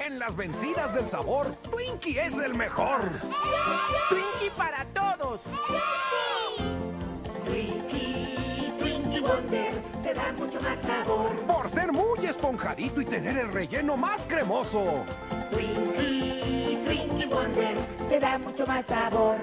En las vencidas del sabor, Twinkie es el mejor. Twinkie para todos. Twinkie, Twinkie Wonder, te da mucho más sabor. Por ser muy esponjadito y tener el relleno más cremoso. Twinkie, Twinkie Wonder, te da mucho más sabor.